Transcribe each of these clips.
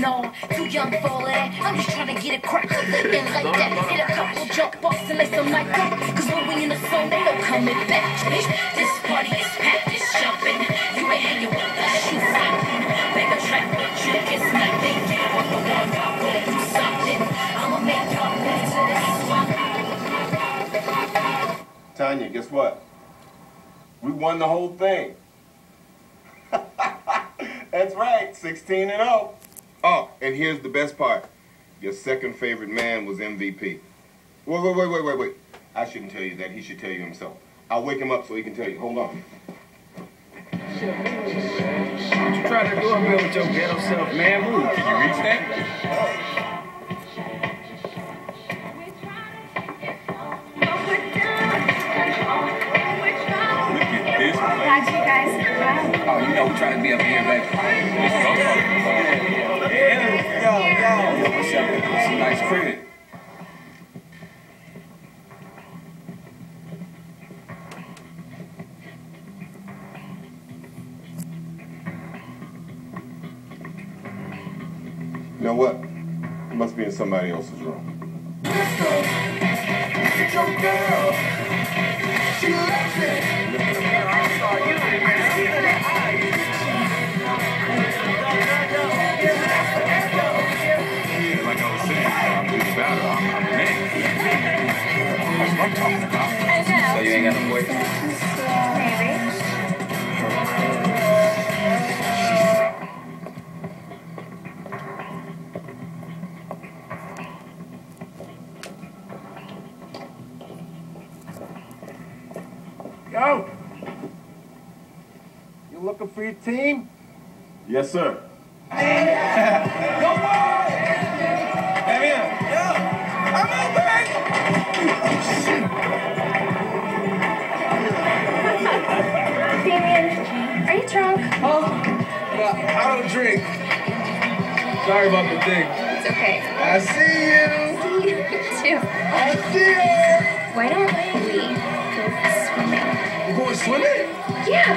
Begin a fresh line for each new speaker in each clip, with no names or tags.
No, too young for that. I'm just trying to get a crack of end like that. Hit a couple jump offs and lace them like that. Cause when we in the zone, they don't coming back. This party is packed, it's jumping. You ain't hanging with us, you fighting. Make a track with you. They get on the one, I'm gonna do something. I'ma.
Tanya, guess what? We won the whole thing. That's right, 16 and 0. Oh, and here's the best part. Your second favorite man was MVP. Wait, wait, wait, wait, wait, wait. I shouldn't tell you that. He should tell you himself. I'll wake him up so he can tell you. Hold on.
What you trying to do up here with your ghetto self, man? Move. Can you reach that? Look at this place.
Glad you guys wow.
Oh, you know we're trying to be up here, baby.
You know what? It must be in somebody else's room.
About it. I'm, I'm man. That's what I'm talking about.
I know.
So you ain't got no boyfriend?
Maybe.
Yo! You looking for your team?
Yes, sir.
I don't drink. Sorry about the thing.
It's okay.
I see you.
See you too.
I see you.
Why don't we go swimming?
You going swimming?
Yeah.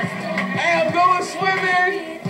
Hey, I'm going swimming.